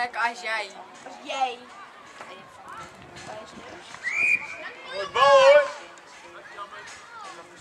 Zeg als jij. Als jij. Goed bal hoor.